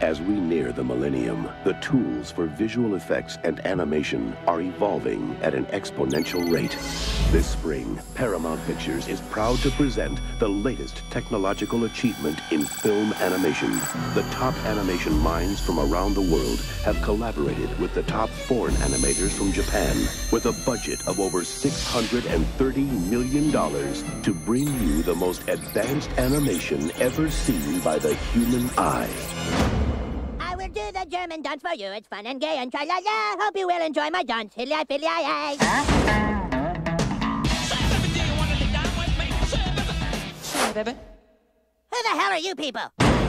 As we near the millennium, the tools for visual effects and animation are evolving at an exponential rate. This spring, Paramount Pictures is proud to present the latest technological achievement in film animation. The top animation minds from around the world have collaborated with the top foreign animators from Japan with a budget of over $630 million to bring you the most advanced animation ever seen by the human eye do the German dance for you. It's fun and gay and tra-la-la. Hope you will enjoy my dance. Fiddly-eye, Baby. Who the hell are you people?